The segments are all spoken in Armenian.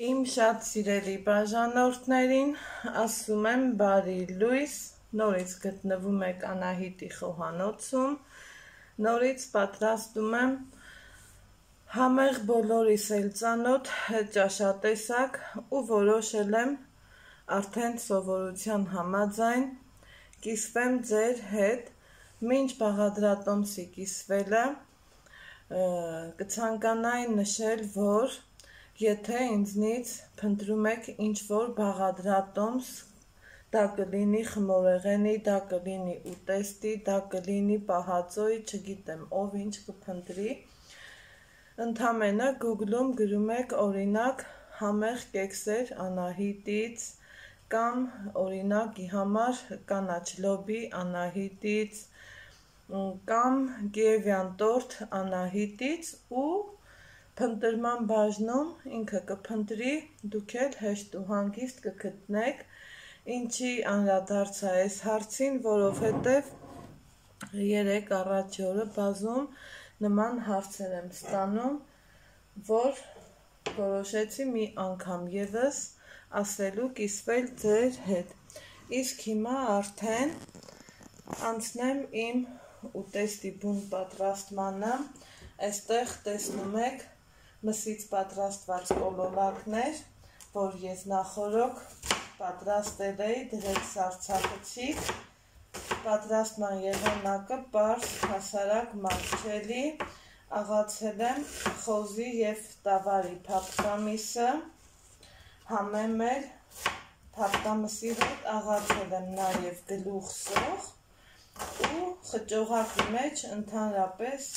Իմ շատ սիրելի բաժանորդներին ասում եմ բարի լույս, նորից գտնվում եք Անահիտի խոհանոցում, նորից պատրաստում եմ համեղ բոլորիս էլ ծանոթ ճաշատեսակ ու որոշել եմ արդեն սովորության համաձայն կիսվեմ ձեր հետ, մինչ բաղադրատոմսի կիսվելը կցանկանայի նշել, որ Եթե ինձնից փնտրում եք ինչ-որ բաղադրատոմս, դա կլինի խմորեղենի, դա կլինի ուտեստի, դա կլինի պահածոյի, չգիտեմ, ով ինչ կփնտրի, ընդամենը Google-ում գրում եք օրինակ համեղ կեքսեր Անահիտից կամ օրինակի համար կանաչ լոբի Անահիտից կամ Կիևյան տորտ Անահիտից ու փնտրման բաժնում ինքը կփնտրի, դուք էլ հեշտ ու հանգիստ կգտնեք, ինչի անդրադարձա այս հարցին, որովհետև երեք առաջի օրը բազում նման հարցեր եմ ստանում, որ որոշեցի մի անգամ եւս ասելու կիսվել ձեր հետ։ Իսկ հիմա արդեն անցնեմ իմ ուտեստի բուն պատրաստմանը։ Այստեղ տեսնում եք մսից պատրաստված կոլոլակներ, որ ես նախորոք պատրաստել էի, դրել սարցախցիկ, պատրաստման եղանակը պարս հասարակ մատչելի, աղացել եմ խոզի և տավարի պապտամիսը, համեմ էլ պապտամսի հետ աղացել եմ նաև գլուխ սող, ու խճողակի մեջ ընդհանրապես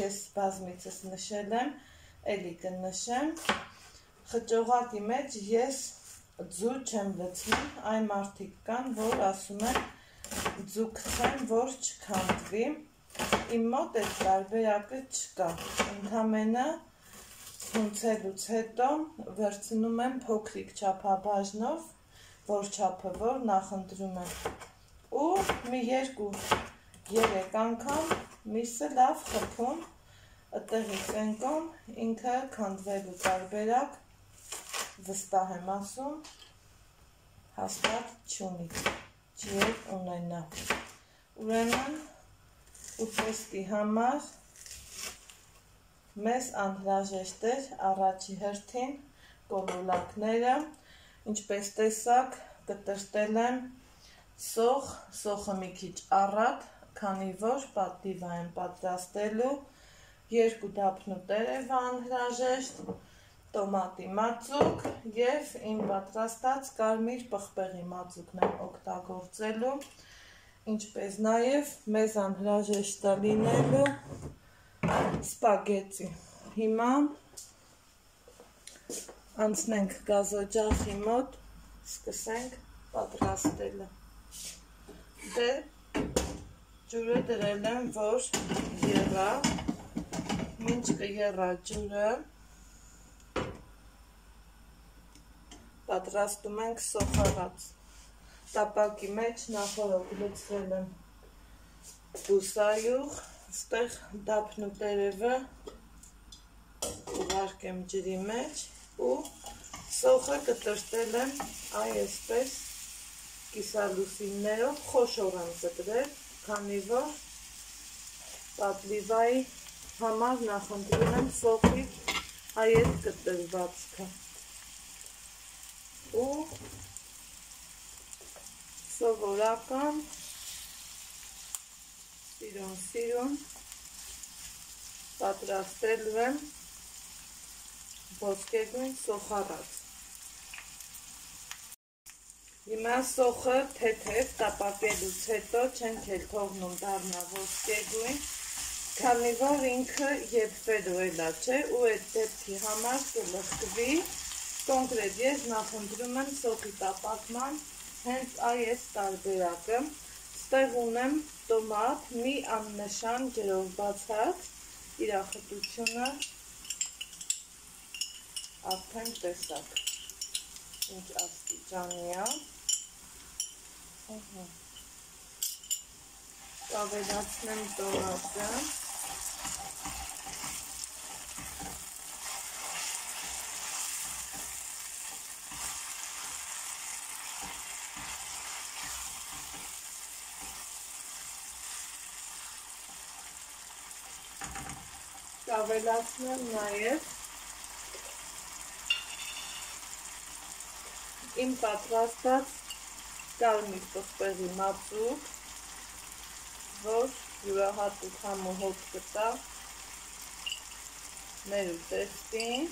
ես բազմիցս նշել եմ էլի կնշեմ, խճողակի մեջ ես ձու չեմ լցնում, այն մարդիկ կան, որ ասում են ձու կցեմ, որ չքանդվի, իմ մոտ այդ տարբերակը չկա, ընդամենը հունցելուց հետո վերցնում եմ փոքրիկ չափաբաժնով, որ չափը որ նախընտրում եմ, ու մի երկու երեք անգամ միսը լավ խփում, Ըտեղից ենկոմ ինքը քանդվելու տարբերակ վստահ եմ ասում հաստատ չունի, չի ունենա։ Ուրեմն ուտեստի համար մեզ անհրաժեշտ էր առաջի հերթին կոլոլակները, ինչպես տեսակ կտրտել եմ սող, սոխը մի քիչ առատ, քանի որ պատիվա եմ պատրաստելու, երկու դափնու տերև անհրաժեշտ, տոմատի մածուկ և իմ պատրաստած կարմիր պխպեղի մածուկն եմ օգտագործելու, ինչպես նաև մեզ անհրաժեշտ է լինելու սպագեցի։ Հիմա անցնենք գազոջախի մոտ, սկսենք պատրաստելը։ Դե ջուրը դրել եմ, որ եղա, մինչ կերա ջուրը պատրաստում ենք սոխարած տապակի մեջ նախորդ լցրել եմ բուսայուղ ստեղ դափն ու տերևը ուղարկեմ ջրի մեջ ու սոխը կտրտել եմ այ այսպես կիսալուսիններով խոշոր եմ կտրել, քանի որ պատլիվայի համար նախընտրում եմ սոխի հայետ կտրվածքը ու սովորական սիրուն սիրուն պատրաստելու եմ ոսկեգույն սոխարած Հիմա սոխը թեթև տապակելուց հետո չենք էլ թողնում դառնա ոսկեգույն քանի որ ինքը եփվելու էլա, չէ, ու այդ դեպքի համար կլխկվի, կոնկրետ ես նախընտրում եմ սոխի տապակման հենց այս տարբերակը, ստեղ ունեմ տոմատ, մի աննշան ջրով բացած, իրախտությունը արդեն տեսակ, ինչ աստիճանի է, կավելացնեմ տոմատը, կավելացնեմ նաև իմ պատրաստած կարմիր պղպեղի մածուկ, որ յուրահատուկ համը հոտ կտա մեր ուտեստին,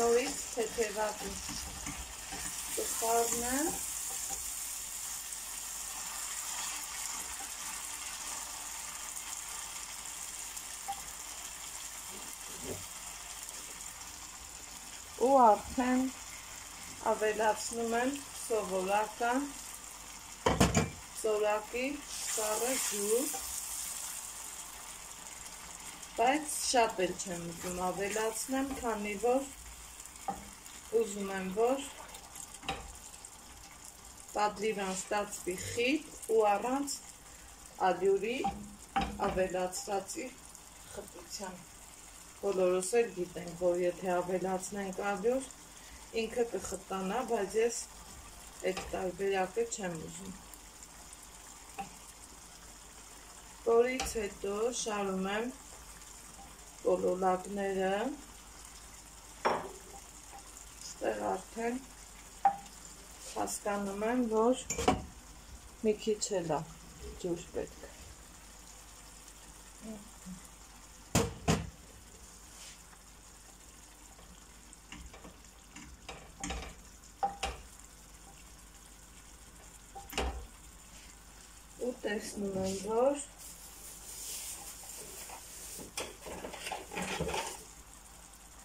նորից թեթևակի կխառնեմ ու արդեն ավելացնում եմ սովորական սորակի սառը ջուր բայց շատ էլ չեմ ուզում ավելացնեմ, քանի որ ուզում եմ, որ պատլիվան ստացվի խիտ ու առանց ալյուրի ավելացրածի խտության բոլորս էլ գիտենք, որ եթե ավելացնենք ալյուր, ինքը կխտանա, բայց ես այդ տարբերակը չեմ ուզում։ Որից հետո շարում եմ բոլոլակները, ստեղ արդեն հասկանում եմ, որ մի քիչ էլ է ջուր պետք։ տեսնում եմ, որ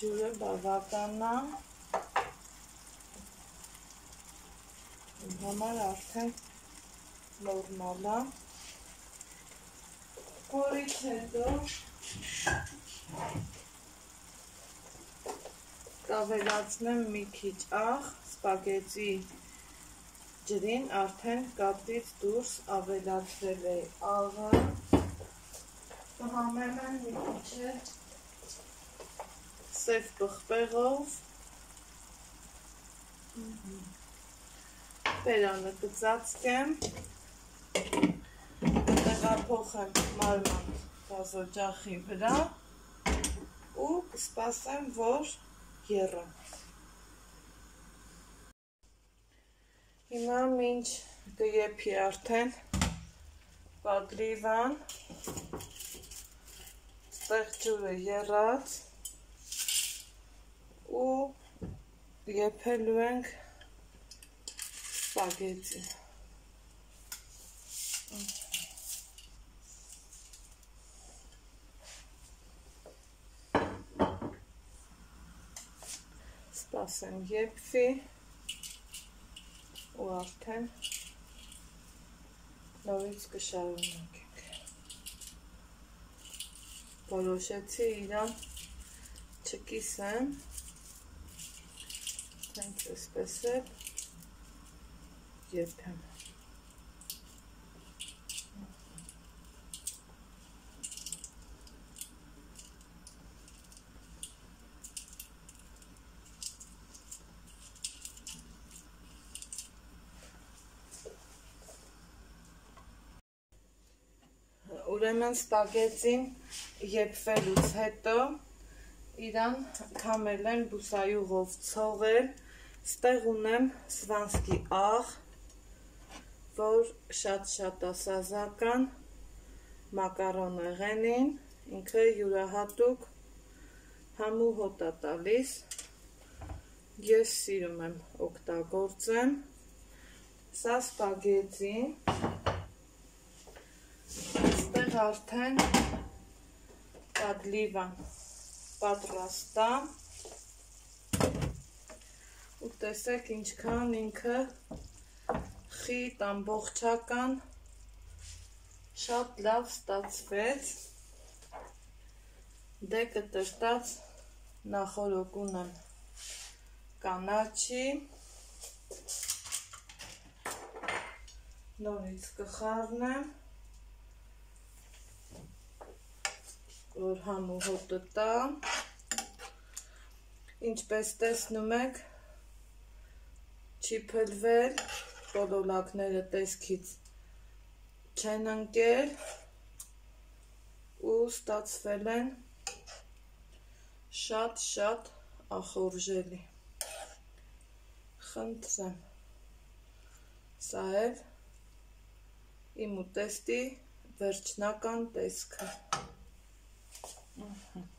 ջուրը բավական է համար արդեն նորմալ է որից հետո կավելացնեմ մի քիչ աղ սպագեցի ջրին արդեն կապից դուրս ավելացրել է աղը, կհամեմ են մի քիչ սև պղպեղով, բերանը կծածկեմ, տեղափոխեմ մարման գազոջախի վրա ու կսպասեմ, որ եռը։ Հիմա մինչ կեփի արդեն պատրիվան ստեղ ջուրը եռած ու եփելու ենք սպագետի սպասեմ եփվի ու արդեն նորից կշարունակենք։ Որոշեցի իրան չկիսեմ, հենց այսպես է եփեմ։ Ուրեմն սպագեցին եփվելուց հետո իրան քամել են բուսայուղով ցողել, ստեղ ունեմ սվանսկի աղ, որ շատ-շատ ասազական մակարոն եղենին, ինքը յուրահատուկ համու հոտա տալիս, ես սիրում եմ օգտագործեմ, սա սպագեցին, արդեն կադլիվան պատրաստա ու տեսեք ինչքան ինքը խիտ ամբողջական շատ լավ ստացվեց դեկը տրտած նախորոք ունեմ կանաչի նորից կխառնեմ որ համու հոտը տա։ Ինչպես տեսնում եք, չի փլվել, պոլոլակները տեսքից չեն ընկել ու ստացվել են շատ-շատ ախորժելի։ Խնդրեմ։ Սա է իմ ուտեստի վերջնական տեսքը։ Mm-hmm.